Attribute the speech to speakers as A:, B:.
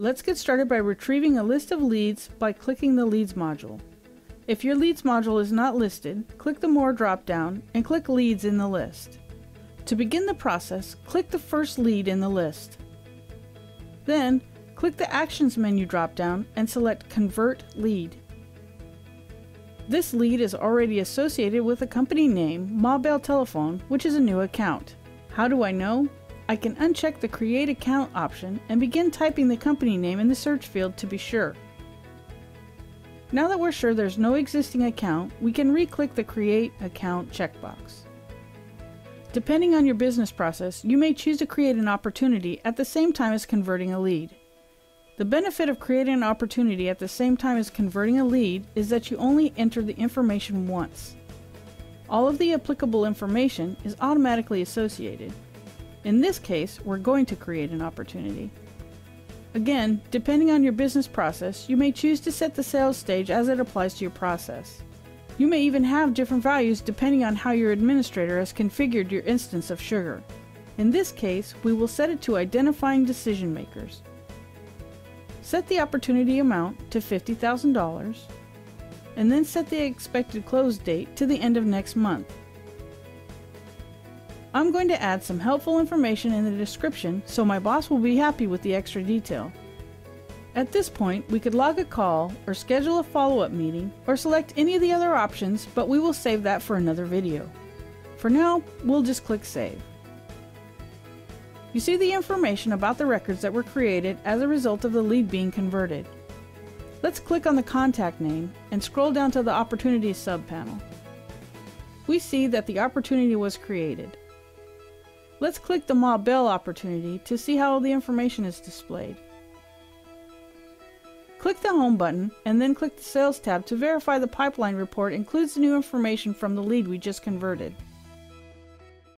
A: Let's get started by retrieving a list of leads by clicking the Leads module. If your Leads module is not listed, click the More drop-down and click Leads in the list. To begin the process, click the first lead in the list. Then, click the Actions menu drop-down and select Convert Lead. This lead is already associated with a company name, Mobile Telephone, which is a new account. How do I know? I can uncheck the Create Account option and begin typing the company name in the search field to be sure. Now that we're sure there's no existing account, we can re-click the Create Account checkbox. Depending on your business process, you may choose to create an opportunity at the same time as converting a lead. The benefit of creating an opportunity at the same time as converting a lead is that you only enter the information once. All of the applicable information is automatically associated, in this case, we're going to create an opportunity. Again, depending on your business process, you may choose to set the sales stage as it applies to your process. You may even have different values depending on how your administrator has configured your instance of sugar. In this case, we will set it to identifying decision makers. Set the opportunity amount to $50,000 and then set the expected close date to the end of next month. I'm going to add some helpful information in the description so my boss will be happy with the extra detail. At this point, we could log a call or schedule a follow-up meeting or select any of the other options, but we will save that for another video. For now, we'll just click Save. You see the information about the records that were created as a result of the lead being converted. Let's click on the contact name and scroll down to the Opportunities subpanel. We see that the opportunity was created. Let's click the Ma Bell opportunity to see how the information is displayed. Click the Home button and then click the Sales tab to verify the pipeline report includes the new information from the lead we just converted.